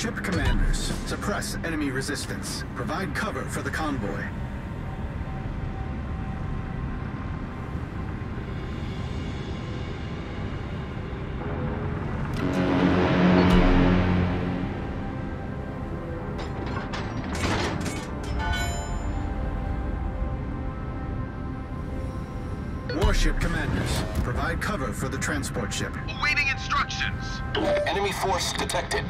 Ship commanders, suppress enemy resistance. Provide cover for the convoy. Warship commanders, provide cover for the transport ship. Awaiting instructions. Enemy force detected.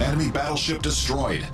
Enemy battleship destroyed.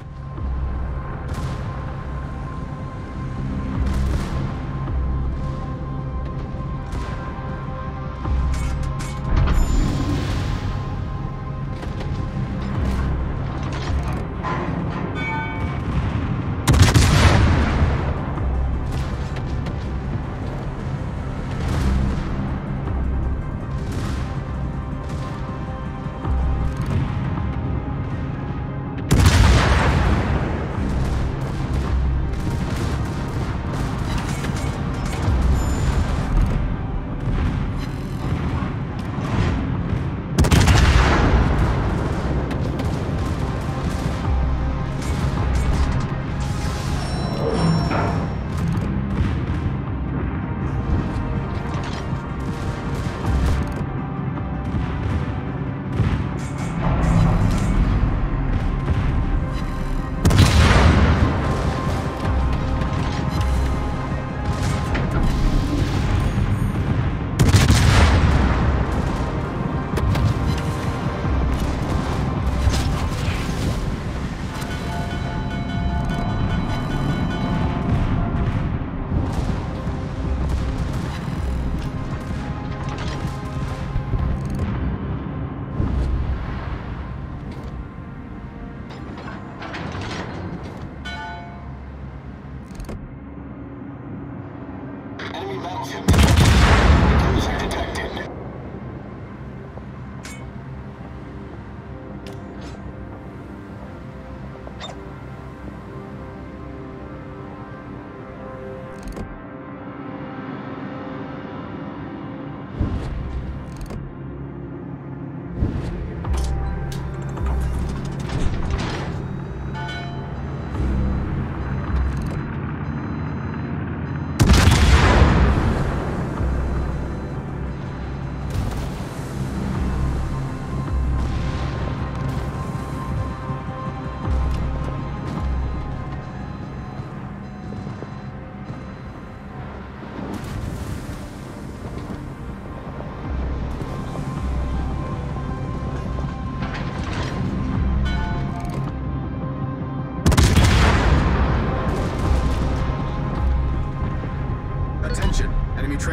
Enemy battleship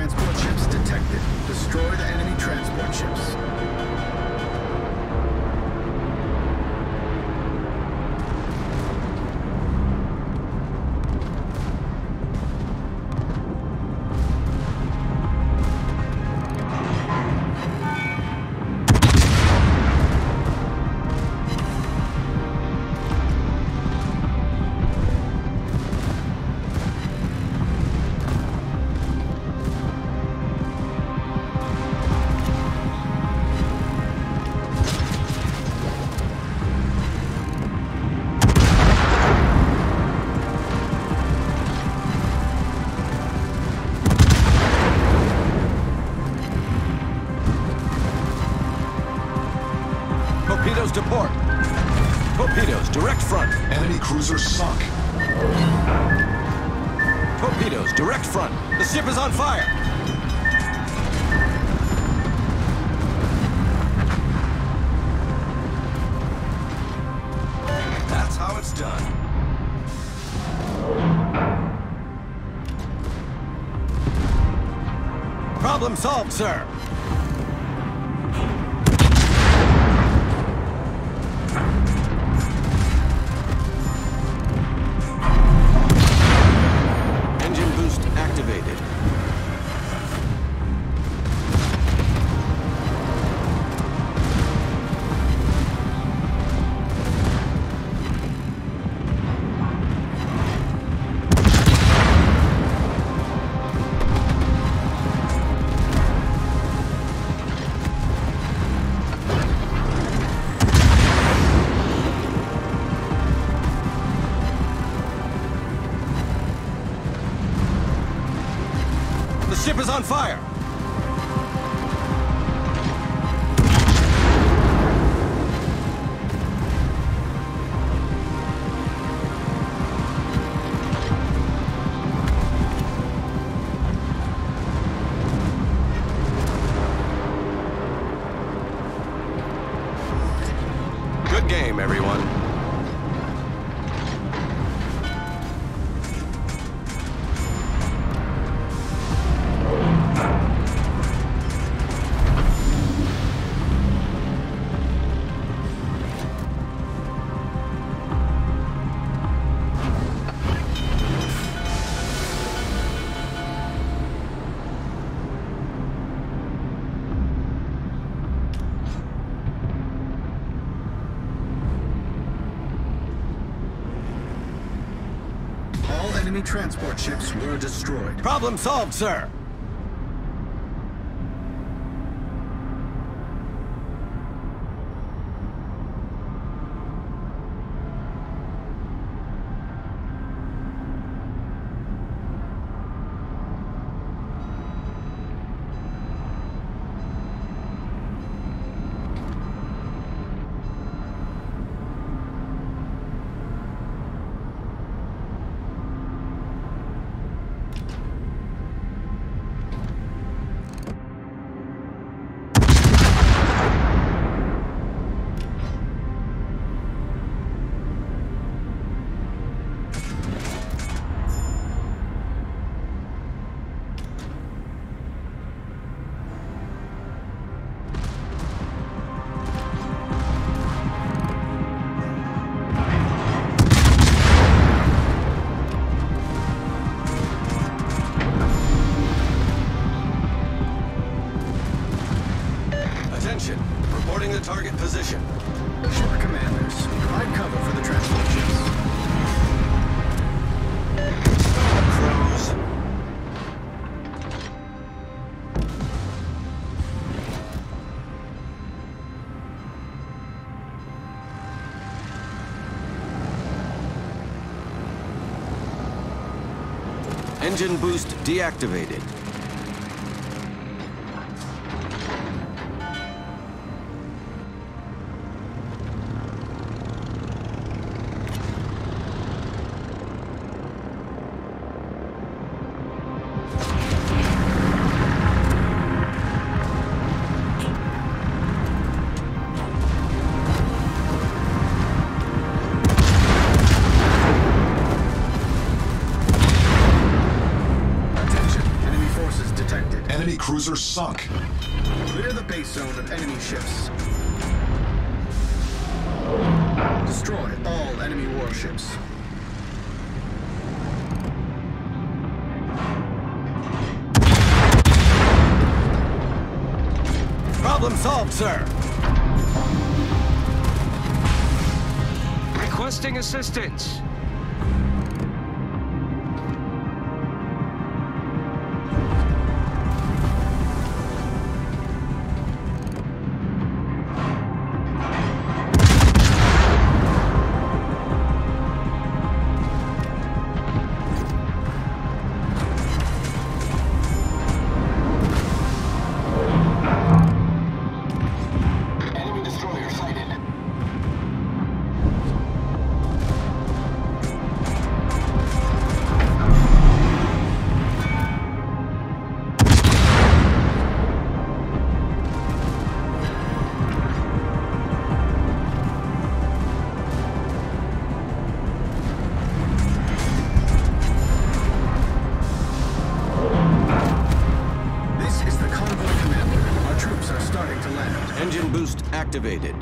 transport ships detected. Destroy the enemy transport ships. Front. The ship is on fire. That's how it's done. Problem solved, sir. On fire. Enemy transport ships were destroyed. Problem solved, sir. Attention. Reporting the target position. Ship commanders, provide cover for the transport ships. Crews. Engine boost deactivated. Enemy cruiser sunk. Clear the base zone of enemy ships. Destroy all enemy warships. Problem solved, sir. Requesting assistance. Deactivated.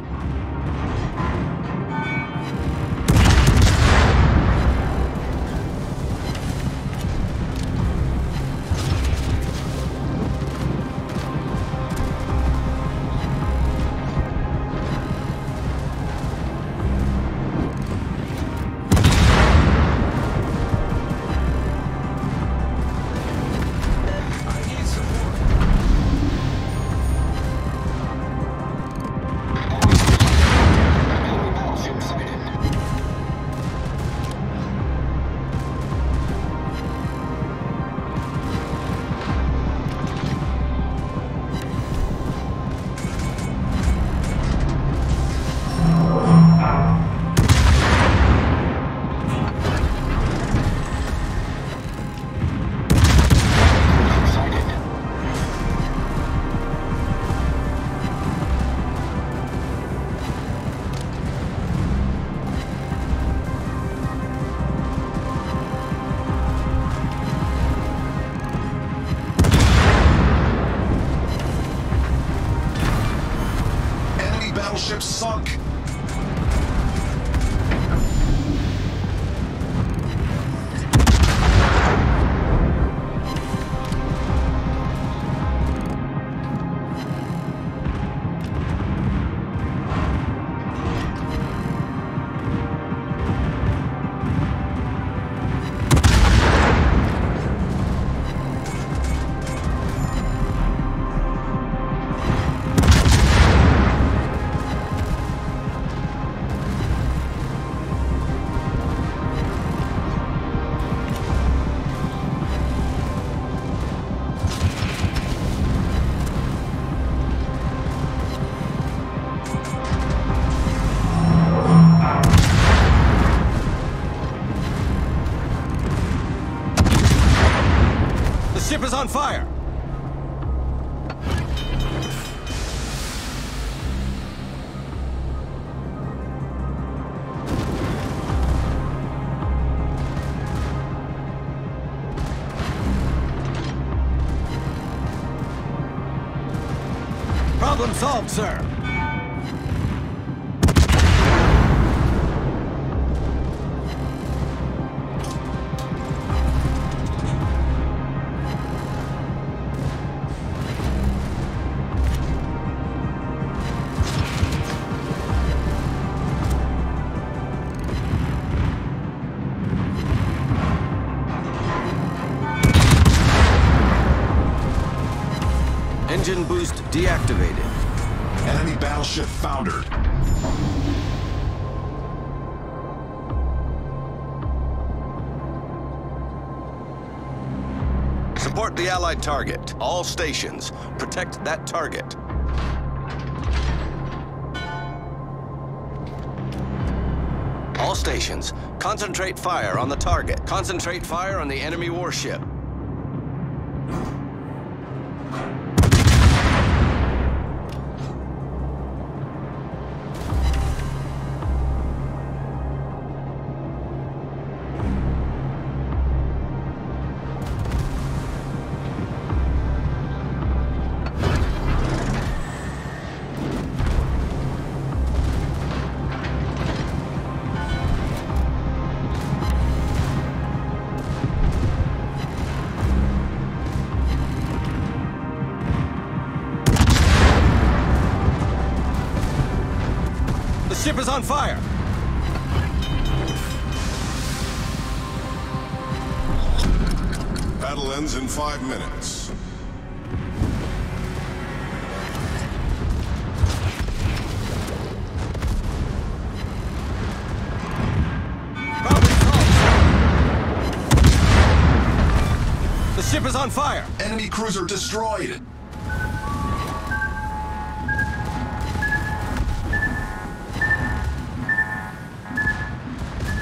Solved, sir. Engine boost deactivated. Enemy battleship foundered. Support the Allied target. All stations, protect that target. All stations, concentrate fire on the target. Concentrate fire on the enemy warship. Is on fire! Battle ends in five minutes. The ship is on fire! Enemy cruiser destroyed.